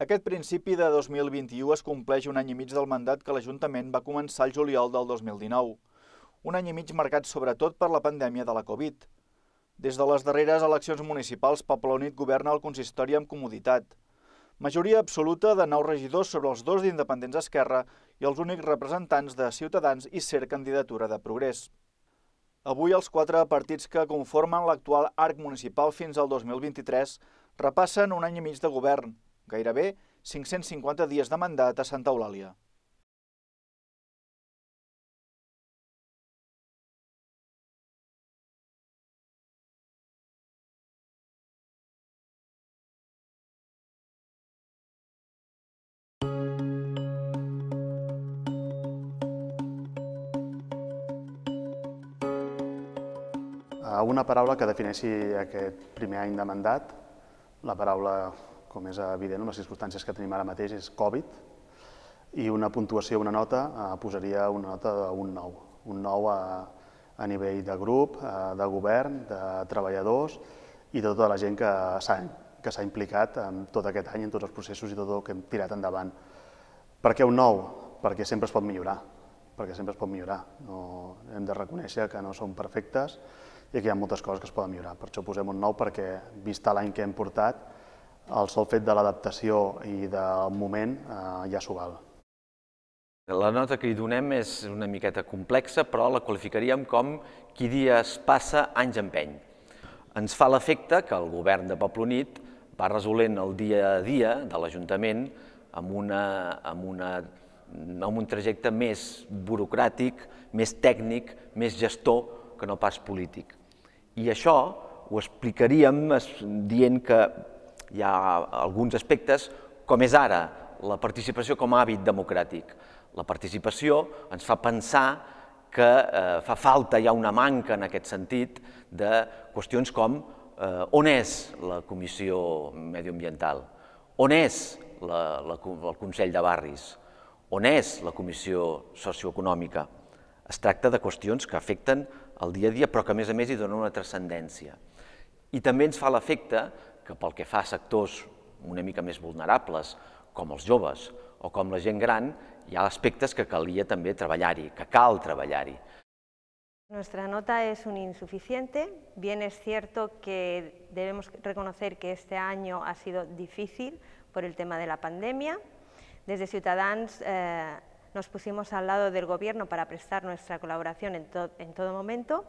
Aquest principi de 2021 es compleix un any i mig del mandat que l'Ajuntament va començar el juliol del 2019. Un any i mig marcat sobretot per la pandèmia de la Covid. Des de les darreres eleccions municipals, Poble Unit governa el consistori amb comoditat. Majoria absoluta de nou regidors sobre els dos d'Independents Esquerra i els únics representants de Ciutadans i ser candidatura de Progrés. Avui els quatre partits que conformen l'actual arc municipal fins al 2023 repassen un any i mig de govern, gairebé 550 dies de mandat a Santa Eulàlia. Una paraula que defineixi aquest primer any de mandat, la paraula com és evident, les circumstàncies que tenim ara mateix és Covid, i una puntuació, una nota, eh, posaria una nota d'un 9. Un 9 a, a nivell de grup, eh, de govern, de treballadors i de tota la gent que s'ha que s'ha implicat en tot aquest any, en tots els processos i tot el que hem tirat endavant. Per què un 9? Perquè sempre es pot millorar, perquè sempre es pot millorar. No, hem de reconèixer que no som perfectes i que hi ha moltes coses que es poden millorar. Per això posem un 9 perquè, vista l'any que hem portat, el sol fet de l'adaptació i del moment eh, ja s'ho val. La nota que hi donem és una miqueta complexa, però la qualificaríem com qui dies passa, anys empeny. Ens fa l'efecte que el govern de Poble Unit va resolent el dia a dia de l'Ajuntament amb, una, amb, una, amb un trajecte més burocràtic, més tècnic, més gestor que no pas polític. I això ho explicaríem dient que hi ha alguns aspectes, com és ara la participació com a hàbit democràtic. La participació ens fa pensar que eh, fa falta, hi ha una manca en aquest sentit, de qüestions com eh, on és la Comissió Medioambiental, on és la, la, el Consell de Barris, on és la Comissió Socioeconòmica. Es tracta de qüestions que afecten el dia a dia, però que a més a més hi donen una transcendència. I també ens fa l'efecte que pel que fa a sectors una mica més vulnerables, com els joves o com la gent gran, hi ha aspectes que calia també treballar-hi, que cal treballar-hi. Nuestra nota es un insuficiente. Bien es cierto que debemos reconocer que este año ha sido difícil por el tema de la pandemia. Desde Ciutadans eh, nos pusimos al lado del Gobierno para prestar nuestra colaboración en, to en todo momento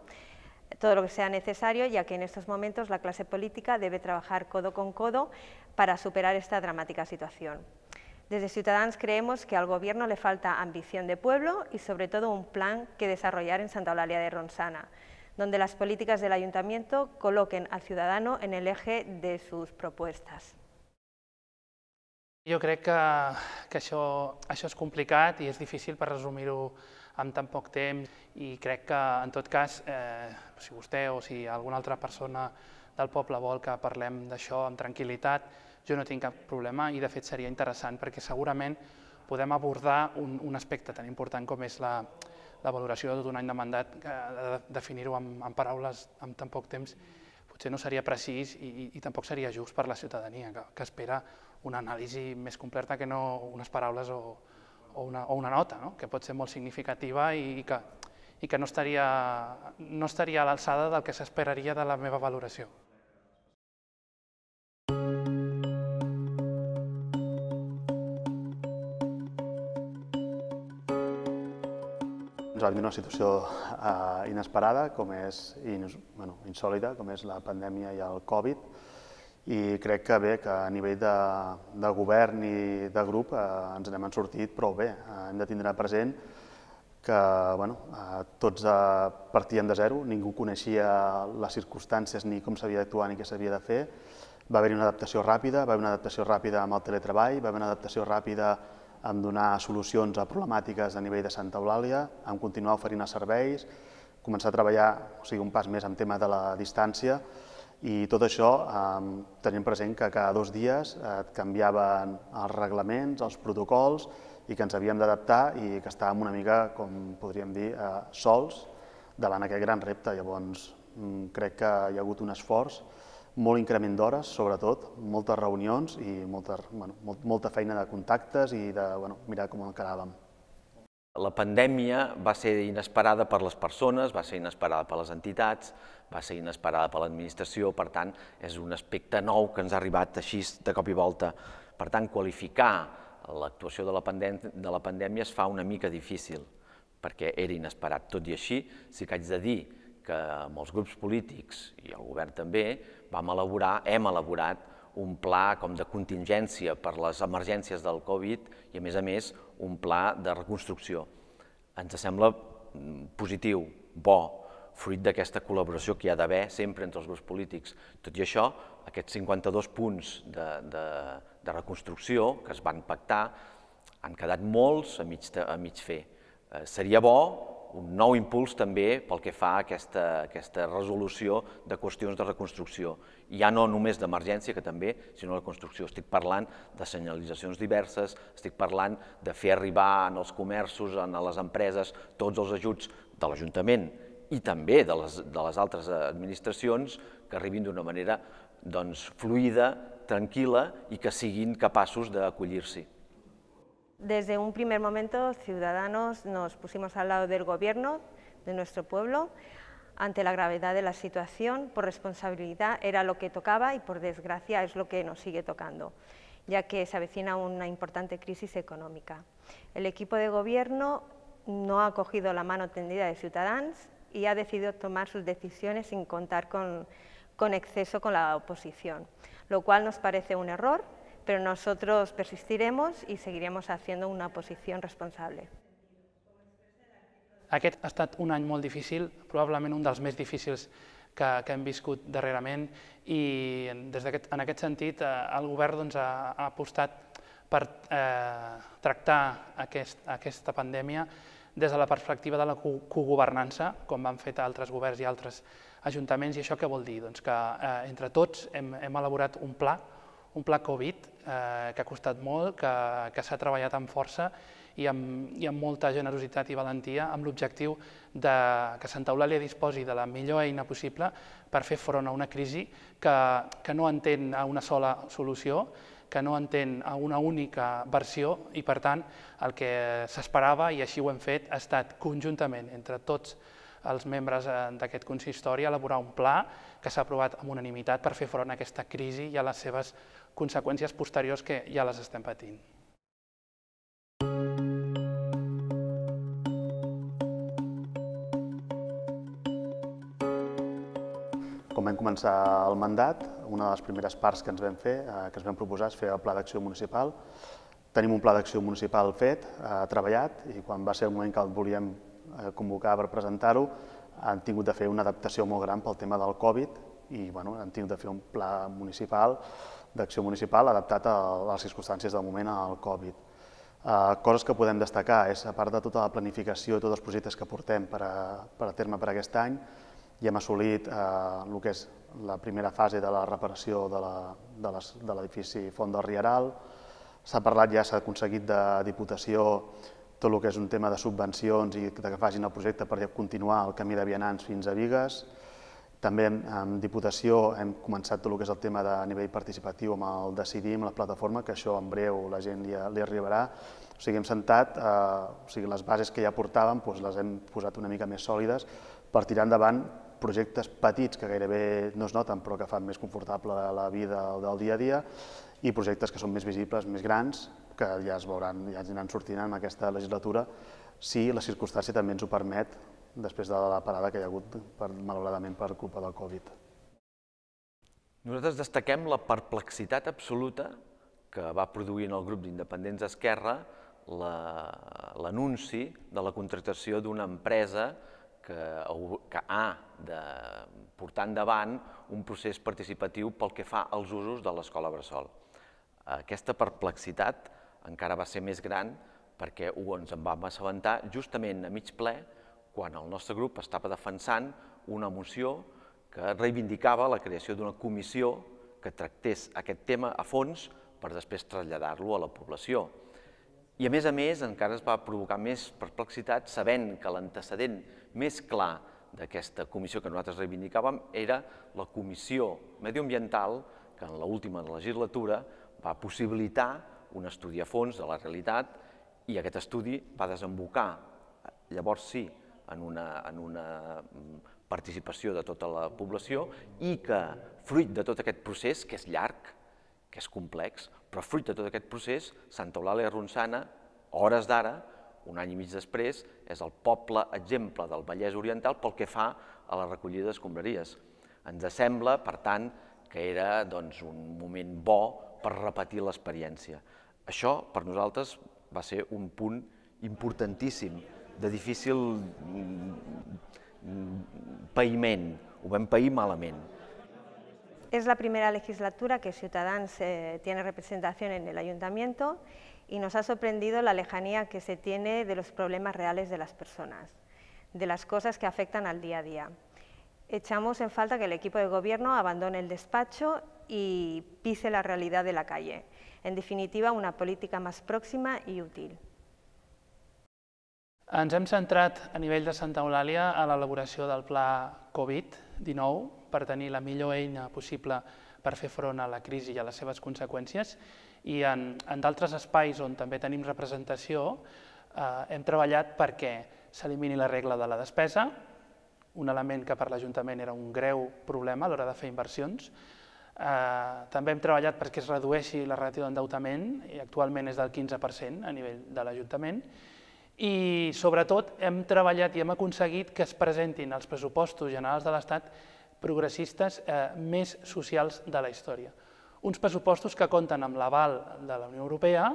todo lo que sea necesario, ya que en estos momentos la clase política debe trabajar codo con codo para superar esta dramática situación. Desde Ciudadanos creemos que al Gobierno le falta ambición de pueblo y sobre todo un plan que desarrollar en Santa Eulalia de Ronsana, donde las políticas del Ayuntamiento coloquen al ciudadano en el eje de sus propuestas. Jo crec que, que això, això és complicat i és difícil per resumir-ho en tan poc temps i crec que, en tot cas, eh, si vostè o si alguna altra persona del poble vol que parlem d'això amb tranquil·litat, jo no tinc cap problema i, de fet, seria interessant perquè segurament podem abordar un, un aspecte tan important com és la, la valoració de tot un any de mandat, que de definir-ho amb, amb paraules amb tan poc temps. Potser no seria precís i, i, i tampoc seria just per la ciutadania, que, que espera una anàlisi més completa que no unes paraules o, o una, o una nota, no? que pot ser molt significativa i, i que, i que no estaria, no estaria a l'alçada del que s'esperaria de la meva valoració. Ens va venir una situació uh, inesperada, com és, in, bueno, insòlida, com és la pandèmia i el Covid, i crec que bé, que a nivell de, de govern i de grup eh, ens n'hem sortit prou bé. Eh, hem de tindre present que bueno, eh, tots eh, partíem de zero, ningú coneixia les circumstàncies ni com s'havia d'actuar ni què s'havia de fer. Va haver-hi una adaptació ràpida, va haver una adaptació ràpida amb el teletreball, va haver una adaptació ràpida amb donar solucions a problemàtiques a nivell de Santa Eulàlia, amb continuar oferint els serveis, començar a treballar, o sigui, un pas més en tema de la distància, i tot això eh, tenim present que cada dos dies eh, canviaven els reglaments, els protocols i que ens havíem d'adaptar i que estàvem una mica, com podríem dir, eh, sols davant aquest gran repte. Llavors, mm, crec que hi ha hagut un esforç molt increment d'hores, sobretot, moltes reunions i molta, bueno, molta feina de contactes i de bueno, mirar com encaràvem. La pandèmia va ser inesperada per les persones, va ser inesperada per les entitats, va ser inesperada per l'administració, per tant, és un aspecte nou que ens ha arribat així de cop i volta. Per tant, qualificar l'actuació de, la de la pandèmia es fa una mica difícil, perquè era inesperat. Tot i així, sí que haig de dir que molts grups polítics i el govern també vam elaborar, hem elaborat un pla com de contingència per les emergències del Covid i, a més a més, un pla de reconstrucció. Ens sembla mm, positiu, bo, fruit d'aquesta col·laboració que hi ha d'haver sempre entre els grups polítics. Tot i això, aquests 52 punts de, de, de reconstrucció que es van pactar han quedat molts a mig, a mig fer. Eh, seria bo un nou impuls també pel que fa a aquesta, aquesta resolució de qüestions de reconstrucció. Ja no només d'emergència, que també, sinó de construcció. Estic parlant de senyalitzacions diverses, estic parlant de fer arribar en els comerços, en les empreses, tots els ajuts de l'Ajuntament i també de les, de les altres administracions que arribin d'una manera doncs, fluida, tranquil·la i que siguin capaços d'acollir-s'hi. Desde un primer momento, Ciudadanos nos pusimos al lado del Gobierno, de nuestro pueblo, ante la gravedad de la situación, por responsabilidad era lo que tocaba y por desgracia es lo que nos sigue tocando, ya que se avecina una importante crisis económica. El equipo de Gobierno no ha cogido la mano tendida de Ciudadanos y ha decidido tomar sus decisiones sin contar con, con exceso con la oposición, lo cual nos parece un error pero nosotros persistiremos y seguiremos haciendo una posición responsable. Aquest ha estat un any molt difícil, probablement un dels més difícils que, que hem viscut darrerament i des aquest, en aquest sentit eh, el govern doncs, ha, ha apostat per eh, tractar aquest, aquesta pandèmia des de la perspectiva de la cogovernança, com han fet altres governs i altres ajuntaments, i això què vol dir? Doncs que eh, entre tots hem, hem elaborat un pla un pla Covid eh, que ha costat molt, que, que s'ha treballat amb força i amb, i amb molta generositat i valentia amb l'objectiu de que Santa Eulàlia disposi de la millor eina possible per fer front a una crisi que, que no entén a una sola solució, que no entén a una única versió i, per tant, el que s'esperava, i així ho hem fet, ha estat conjuntament entre tots els membres eh, d'aquest consistori elaborar un pla que s'ha aprovat amb unanimitat per fer front a aquesta crisi i a les seves conseqüències posteriors que ja les estem patint. Com vam començar el mandat, una de les primeres parts que ens vam fer, eh, que ens vam proposar, és fer el pla d'acció municipal. Tenim un pla d'acció municipal fet, eh, treballat, i quan va ser el moment que el volíem eh, convocar per presentar-ho, han tingut de fer una adaptació molt gran pel tema del Covid i bueno, han tingut de fer un pla municipal d'acció municipal adaptat a les circumstàncies del moment al Covid. Uh, coses que podem destacar és, a part de tota la planificació i tots els projectes que portem per a, per a terme per aquest any, ja hem assolit uh, el que és la primera fase de la reparació de l'edifici Font del Rieral, s'ha parlat, ja s'ha aconseguit de Diputació tot el que és un tema de subvencions i que facin el projecte per continuar el camí de vianants fins a Vigues, també en Diputació hem començat tot el que és el tema de nivell participatiu amb el Decidim, la plataforma, que això en breu la gent li, li arribarà. O sigui, hem sentat, eh, o sigui, les bases que ja portàvem doncs les hem posat una mica més sòlides per tirar endavant projectes petits que gairebé no es noten però que fan més confortable la vida del dia a dia i projectes que són més visibles, més grans, que ja es veuran, ja aniran sortint en aquesta legislatura si la circumstància també ens ho permet després de la parada que hi ha hagut, per, malauradament, per culpa del Covid. Nosaltres destaquem la perplexitat absoluta que va produir en el grup d'independents d'Esquerra l'anunci la, de la contractació d'una empresa que, que ha de portar endavant un procés participatiu pel que fa als usos de l'escola Bressol. Aquesta perplexitat encara va ser més gran perquè ho ens en vam assabentar justament a mig ple quan el nostre grup estava defensant una moció que reivindicava la creació d'una comissió que tractés aquest tema a fons per després traslladar-lo a la població. I a més a més encara es va provocar més perplexitat sabent que l'antecedent més clar d'aquesta comissió que nosaltres reivindicàvem era la comissió medioambiental que en l'última legislatura va possibilitar un estudi a fons de la realitat i aquest estudi va desembocar, llavors sí, en una, en una participació de tota la població i que, fruit de tot aquest procés, que és llarg, que és complex, però fruit de tot aquest procés, Santa Eulàlia Ronçana, hores d'ara, un any i mig després, és el poble exemple del Vallès Oriental pel que fa a la recollida d'escombraries. Ens sembla, per tant, que era doncs, un moment bo per repetir l'experiència. Això, per nosaltres, va ser un punt importantíssim, de difícil païment, ho vam pair. Es la primera legislatura que Ciutadans eh, tiene representación en el ayuntamiento y nos ha sorprendido la lejanía que se tiene de los problemas reales de las personas, de las cosas que afectan al día a día. Echamos en falta que el equipo de gobierno abandone el despacho y pise la realidad de la calle. En definitiva, una política más próxima y útil. Ens hem centrat a nivell de Santa Eulàlia a l'elaboració del pla Covid-19 per tenir la millor eina possible per fer front a la crisi i a les seves conseqüències i en, en d'altres espais on també tenim representació eh, hem treballat perquè s'elimini la regla de la despesa, un element que per l'Ajuntament era un greu problema a l'hora de fer inversions. Eh, també hem treballat perquè es redueixi la ràtio d'endeutament, i actualment és del 15% a nivell de l'Ajuntament, i sobretot hem treballat i hem aconseguit que es presentin els pressupostos generals de l'Estat progressistes eh, més socials de la història. Uns pressupostos que compten amb l'aval de la Unió Europea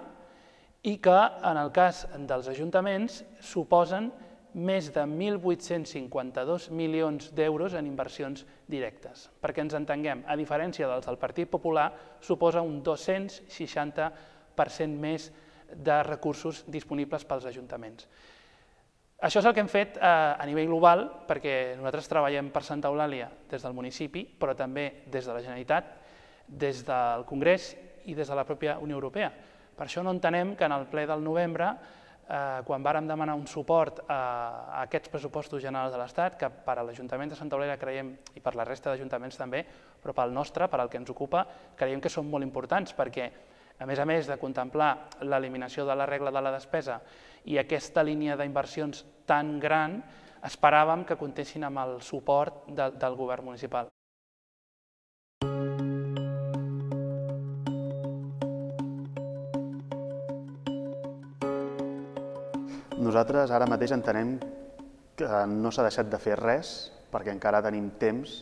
i que, en el cas dels ajuntaments, suposen més de 1.852 milions d'euros en inversions directes. Perquè ens entenguem, a diferència dels del Partit Popular, suposa un 260% més de recursos disponibles pels ajuntaments. Això és el que hem fet eh, a nivell global, perquè nosaltres treballem per Santa Eulàlia des del municipi, però també des de la Generalitat, des del Congrés i des de la pròpia Unió Europea. Per això no entenem que en el ple del novembre, eh, quan vàrem demanar un suport a, a aquests pressupostos generals de l'Estat, que per a l'Ajuntament de Santa Eulàlia creiem, i per la resta d'ajuntaments també, però pel nostre, per al que ens ocupa, creiem que són molt importants, perquè a més a més de contemplar l'eliminació de la regla de la despesa i aquesta línia d'inversions tan gran, esperàvem que comptessin amb el suport de, del govern municipal. Nosaltres ara mateix entenem que no s'ha deixat de fer res perquè encara tenim temps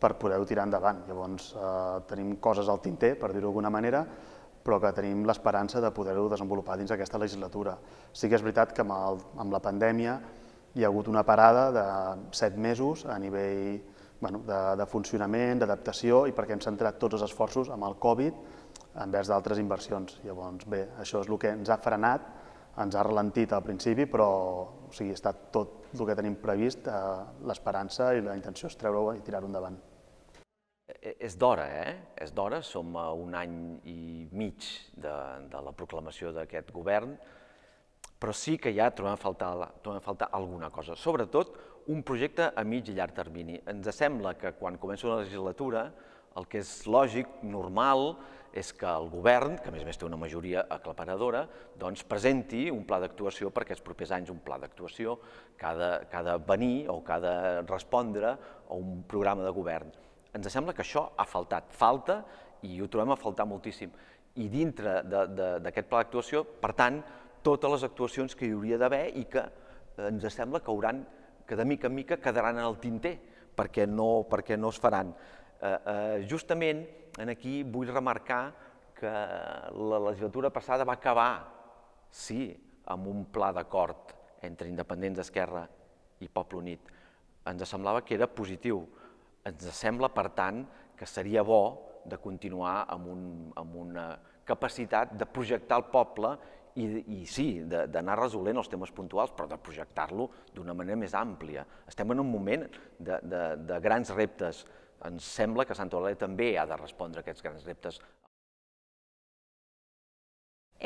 per poder-ho tirar endavant. Llavors, eh, tenim coses al tinter, per dir-ho d'alguna manera, però que tenim l'esperança de poder-ho desenvolupar dins aquesta legislatura. Sí que és veritat que amb, el, amb la pandèmia hi ha hagut una parada de set mesos a nivell bueno, de, de funcionament, d'adaptació i perquè hem centrat tots els esforços amb el Covid envers d'altres inversions. Llavors, bé, això és el que ens ha frenat, ens ha ralentit al principi, però o sigui, està tot el que tenim previst, eh, l'esperança i la intenció és treure-ho i tirar-ho endavant. És d'hora, eh? És d'hora, som a un any i mig de, de la proclamació d'aquest govern, però sí que ja trobem a, faltar, trobem a faltar alguna cosa, sobretot un projecte a mig i llarg termini. Ens sembla que quan comença una legislatura el que és lògic, normal, és que el govern, que a més a més té una majoria aclaparadora, doncs presenti un pla d'actuació per aquests propers anys, un pla d'actuació que, que ha de venir o que ha de respondre a un programa de govern ens sembla que això ha faltat, falta i ho trobem a faltar moltíssim. I dintre d'aquest pla d'actuació, per tant, totes les actuacions que hi hauria d'haver i que eh, ens sembla que hauran, que de mica en mica quedaran en el tinter, perquè no, perquè no es faran. Eh, eh, justament en aquí vull remarcar que la legislatura passada va acabar, sí, amb un pla d'acord entre independents d'Esquerra i Poble Unit. Ens semblava que era positiu, ens sembla, per tant, que seria bo de continuar amb, un, amb una capacitat de projectar el poble i, i sí, d'anar resolent els temes puntuals, però de projectar-lo d'una manera més àmplia. Estem en un moment de, de, de grans reptes. Ens sembla que Sant Eulàlia també ha de respondre a aquests grans reptes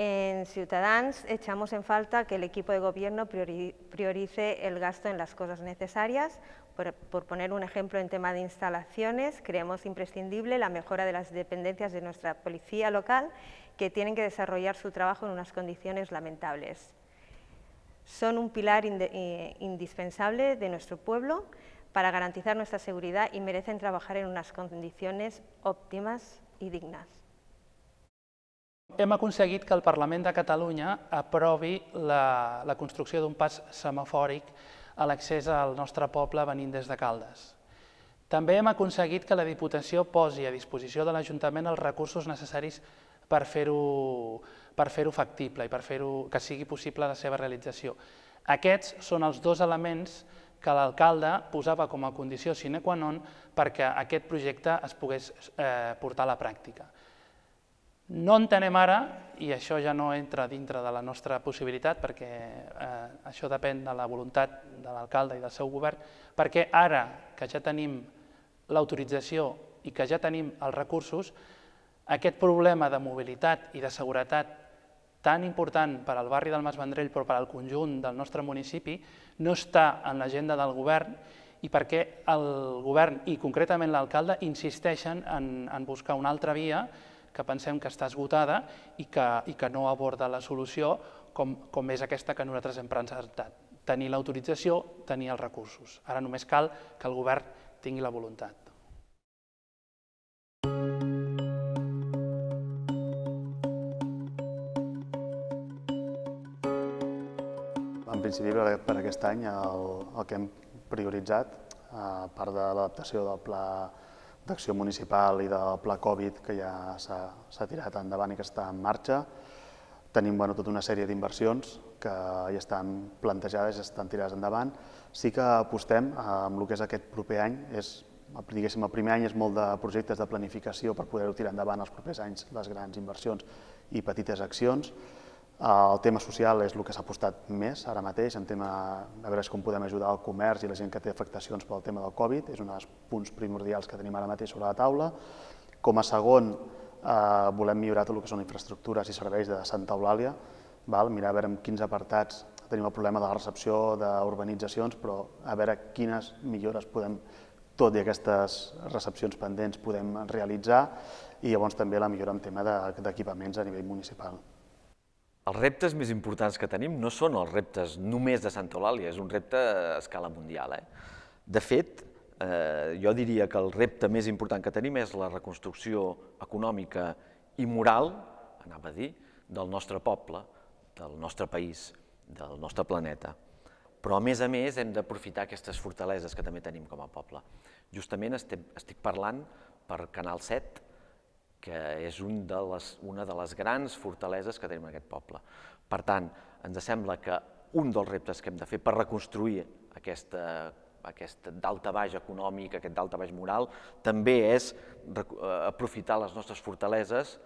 En Ciudadanos echamos en falta que el equipo de gobierno priorice el gasto en las cosas necesarias. Por, por, poner un ejemplo en tema de instalaciones, creemos imprescindible la mejora de las dependencias de nuestra policía local, que tienen que desarrollar su trabajo en unas condiciones lamentables. Son un pilar eh, indispensable de nuestro pueblo para garantizar nuestra seguridad y merecen trabajar en unas condiciones óptimas y dignas. Hem aconseguit que el Parlament de Catalunya aprovi la, la construcció d'un pas semafòric a l'accés al nostre poble venint des de Caldes. També hem aconseguit que la Diputació posi a disposició de l'Ajuntament els recursos necessaris per fer-ho per fer factible i per fer que sigui possible la seva realització. Aquests són els dos elements que l'alcalde posava com a condició sine qua non perquè aquest projecte es pogués eh, portar a la pràctica. No entenem ara, i això ja no entra dintre de la nostra possibilitat, perquè eh, això depèn de la voluntat de l'alcalde i del seu govern, perquè ara que ja tenim l'autorització i que ja tenim els recursos, aquest problema de mobilitat i de seguretat tan important per al barri del Mas Vendrell però per al conjunt del nostre municipi no està en l'agenda del govern i perquè el govern i concretament l'alcalde insisteixen en, en buscar una altra via que pensem que està esgotada i que, i que no aborda la solució com, com és aquesta que nosaltres hem presentat. Tenir l'autorització, tenir els recursos. Ara només cal que el govern tingui la voluntat. En principi, per aquest any, el, el que hem prioritzat, a part de l'adaptació del pla d'acció municipal i del pla Covid que ja s'ha tirat endavant i que està en marxa, tenim bueno, tota una sèrie d'inversions que ja estan plantejades, ja estan tirades endavant. Sí que apostem amb el que és aquest proper any, és, diguéssim, el primer any és molt de projectes de planificació per poder-ho tirar endavant els propers anys, les grans inversions i petites accions. El tema social és el que s'ha apostat més ara mateix, en tema a veure com podem ajudar el comerç i la gent que té afectacions pel tema del Covid, és un dels punts primordials que tenim ara mateix sobre la taula. Com a segon, eh, volem millorar tot el que són infraestructures i serveis de Santa Eulàlia, val? mirar a veure en quins apartats tenim el problema de la recepció d'urbanitzacions, però a veure quines millores podem, tot i aquestes recepcions pendents, podem realitzar, i llavors també la millora en tema d'equipaments a nivell municipal. Els reptes més importants que tenim no són els reptes només de Santa Eulàlia, és un repte a escala mundial. Eh? De fet, eh, jo diria que el repte més important que tenim és la reconstrucció econòmica i moral, anava a dir, del nostre poble, del nostre país, del nostre planeta. Però, a més a més, hem d'aprofitar aquestes fortaleses que també tenim com a poble. Justament estic, parlant per Canal 7, que és un de les, una de les grans fortaleses que tenim en aquest poble. Per tant, ens sembla que un dels reptes que hem de fer per reconstruir aquesta, aquest dalta baix econòmic, aquest dalta baix moral, també és eh, aprofitar les nostres fortaleses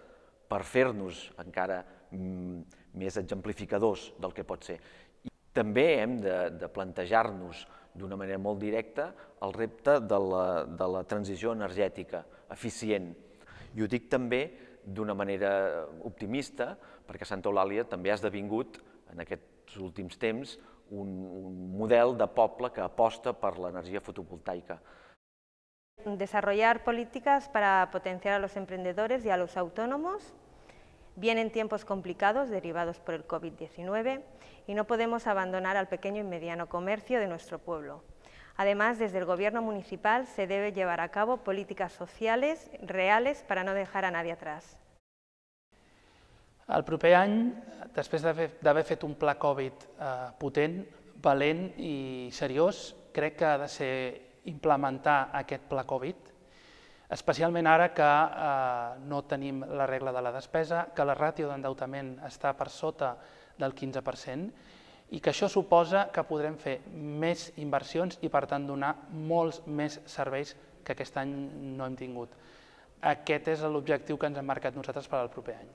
per fer-nos encara mm, més exemplificadors del que pot ser. I també hem de, de plantejar-nos d'una manera molt directa el repte de la, de la transició energètica eficient, i ho dic també d'una manera optimista, perquè Santa Eulàlia també ha esdevingut, en aquests últims temps, un, un model de poble que aposta per l'energia fotovoltaica. Desarrollar políticas para potenciar a los emprendedores y a los autónomos. Vienen tiempos complicados derivados por el COVID-19 y no podemos abandonar al pequeño y mediano comercio de nuestro pueblo. Además, desde el Gobierno municipal se debe llevar a cabo políticas sociales reales para no dejar a nadie atrás. El proper any, després d'haver fet un pla Covid eh, potent, valent i seriós, crec que ha de ser implementar aquest pla Covid, especialment ara que eh, no tenim la regla de la despesa, que la ràtio d'endeutament està per sota del 15%, i que això suposa que podrem fer més inversions i, per tant, donar molts més serveis que aquest any no hem tingut. Aquest és l'objectiu que ens hem marcat nosaltres per al proper any.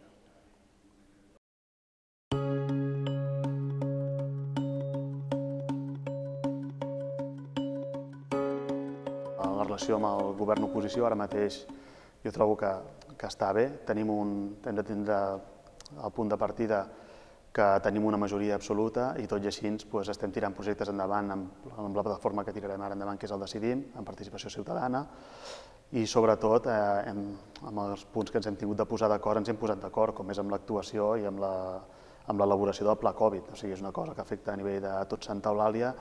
En la relació amb el govern oposició, ara mateix jo trobo que, que està bé. Tenim un, hem de tindre el punt de partida que tenim una majoria absoluta i tot i així pues, estem tirant projectes endavant amb, amb la plataforma que tirarem ara endavant, que és el Decidim, amb participació ciutadana, i sobretot eh, hem, amb els punts que ens hem tingut de posar d'acord, ens hem posat d'acord, com és amb l'actuació i amb la, amb l'elaboració del pla Covid. O sigui, és una cosa que afecta a nivell de tot Santa Eulàlia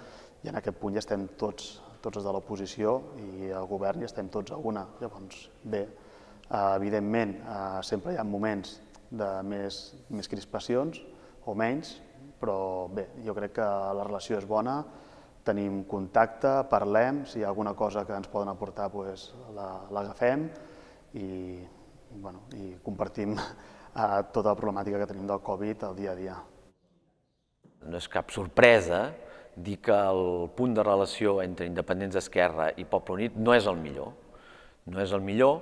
i en aquest punt ja estem tots, tots els de l'oposició i el govern ja estem tots a una. Llavors, bé, eh, evidentment, eh, sempre hi ha moments de més, més crispacions o menys, però bé, jo crec que la relació és bona, tenim contacte, parlem, si hi ha alguna cosa que ens poden aportar doncs, l'agafem i, bueno, i compartim a tota la problemàtica que tenim del Covid al dia a dia. No és cap sorpresa dir que el punt de relació entre independents d'Esquerra i Poble Unit no és el millor. No és el millor,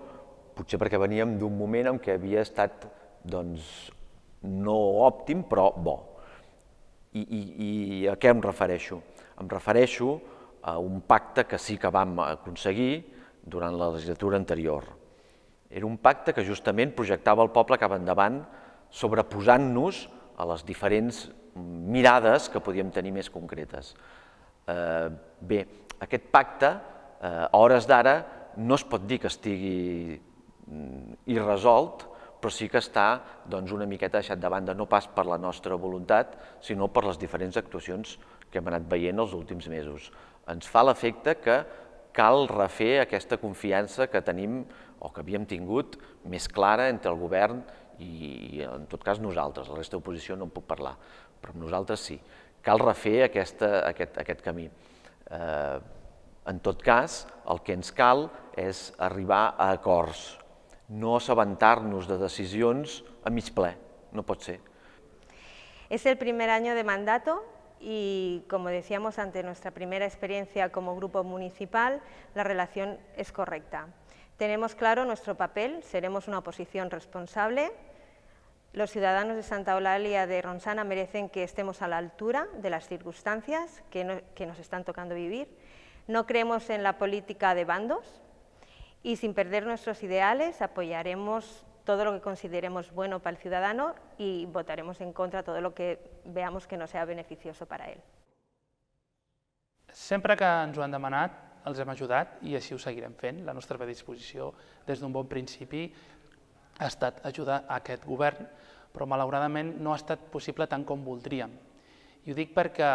potser perquè veníem d'un moment en què havia estat doncs, no òptim, però bo. I, i, I a què em refereixo? Em refereixo a un pacte que sí que vam aconseguir durant la legislatura anterior, era un pacte que justament projectava el poble cap endavant, sobreposant-nos a les diferents mirades que podíem tenir més concretes. Eh, bé, aquest pacte, eh, a hores d'ara, no es pot dir que estigui mm, irresolt, però sí que està doncs, una miqueta deixat de banda, no pas per la nostra voluntat, sinó per les diferents actuacions que hem anat veient els últims mesos. Ens fa l'efecte que cal refer aquesta confiança que tenim o que havíem tingut més clara entre el govern i, en tot cas, nosaltres. La resta d'oposició no en puc parlar, però nosaltres sí. Cal refer aquesta, aquest, aquest camí. Eh, en tot cas, el que ens cal és arribar a acords, no assabentar-nos de decisions a mig ple, no pot ser. És el primer any de mandato y, como decíamos, ante nuestra primera experiencia como grupo municipal, la relación es correcta. Tenemos claro nuestro papel, seremos una oposición responsable. Los ciudadanos de Santa Eulalia de Ronsana merecen que estemos a la altura de las circunstancias que, nos están tocando vivir. No creemos en la política de bandos y sin perder nuestros ideales apoyaremos todo lo que consideremos bueno para el ciudadano y votaremos en contra todo lo que veamos que no sea beneficioso para él. Sempre que ens ho han demanat, els hem ajudat i així ho seguirem fent. La nostra predisposició des d'un bon principi ha estat ajudar a aquest govern, però malauradament no ha estat possible tant com voldríem. I ho dic perquè,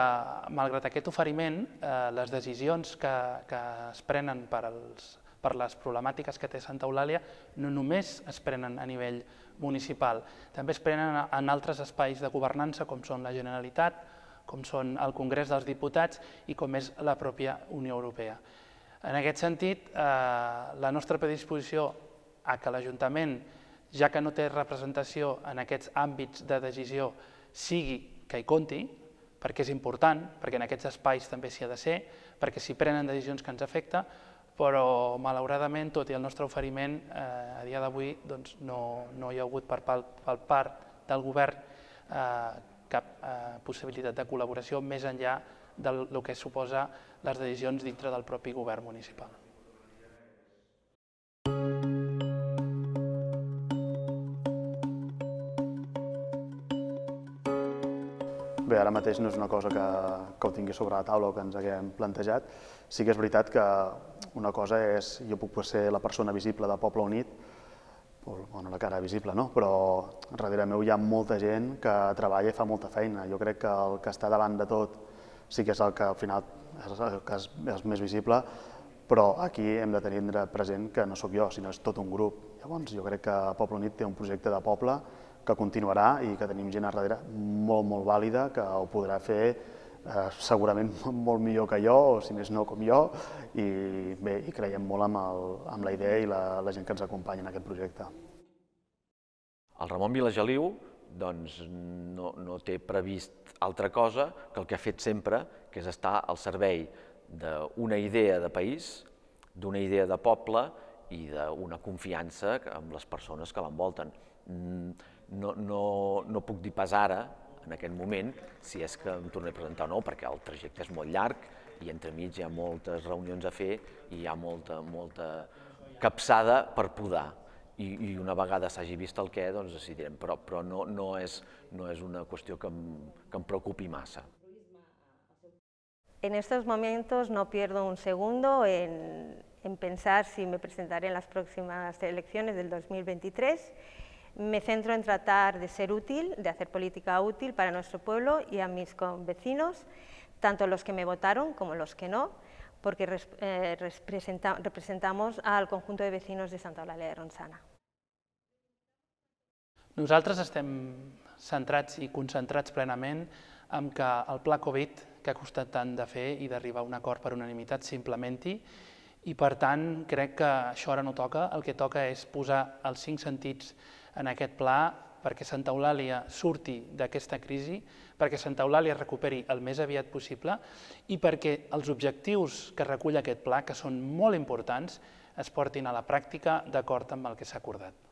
malgrat aquest oferiment, eh, les decisions que, que es prenen per, als, per les problemàtiques que té Santa Eulàlia no només es prenen a nivell municipal, també es prenen en altres espais de governança com són la Generalitat, com són el Congrés dels Diputats i com és la pròpia Unió Europea. En aquest sentit, eh, la nostra predisposició a que l'Ajuntament, ja que no té representació en aquests àmbits de decisió, sigui que hi compti, perquè és important, perquè en aquests espais també s'hi ha de ser, perquè s'hi prenen decisions que ens afecta, però malauradament, tot i el nostre oferiment, eh, a dia d'avui doncs, no, no hi ha hagut per, per part del govern eh, cap eh, possibilitat de col·laboració més enllà del que suposa les decisions dintre del propi govern municipal. Bé, ara mateix no és una cosa que, que ho tingui sobre la taula o que ens haguem plantejat. Sí que és veritat que una cosa és, jo puc ser la persona visible de Poble Unit, bueno, la cara visible no, però darrere meu hi ha molta gent que treballa i fa molta feina. Jo crec que el que està davant de tot sí que és el que al final és el que és, és més visible, però aquí hem de tenir present que no sóc jo, sinó és tot un grup. Llavors jo crec que Poble Unit té un projecte de poble que continuarà i que tenim gent a darrere molt, molt vàlida que ho podrà fer eh, segurament molt millor que jo, o si més no com jo, i bé, i creiem molt amb, el, amb la idea i la, la gent que ens acompanya en aquest projecte. El Ramon Vilageliu doncs, no, no té previst altra cosa que el que ha fet sempre, que és estar al servei d'una idea de país, d'una idea de poble i d'una confiança amb les persones que l'envolten. Mm, no, no, no puc dir pas ara, en aquest moment, si és que em tornaré a presentar o no, perquè el trajecte és molt llarg i entremig hi ha moltes reunions a fer i hi ha molta, molta capçada per podar. i, i una vegada s'hagi vist el què, doncs decidirem, però, però no, no, és, no és una qüestió que em, que em preocupi massa. En estos momentos no pierdo un segundo en, en pensar si me presentaré en las próximas elecciones del 2023. Me centro en tratar de ser útil, de hacer política útil para nuestro pueblo y a mis vecinos, tanto los que me votaron como los que no, porque eh, representa, representamos al conjunto de vecinos de Santa Eulàlia de Ronçana. Nosaltres estem centrats i concentrats plenament en que el pla Covid, que ha costat tant de fer i d'arribar a un acord per unanimitat, s'implementi i per tant crec que això ara no toca, el que toca és posar els cinc sentits en aquest pla perquè Santa Eulàlia surti d'aquesta crisi, perquè Santa Eulàlia recuperi el més aviat possible i perquè els objectius que recull aquest pla, que són molt importants, es portin a la pràctica d'acord amb el que s'ha acordat.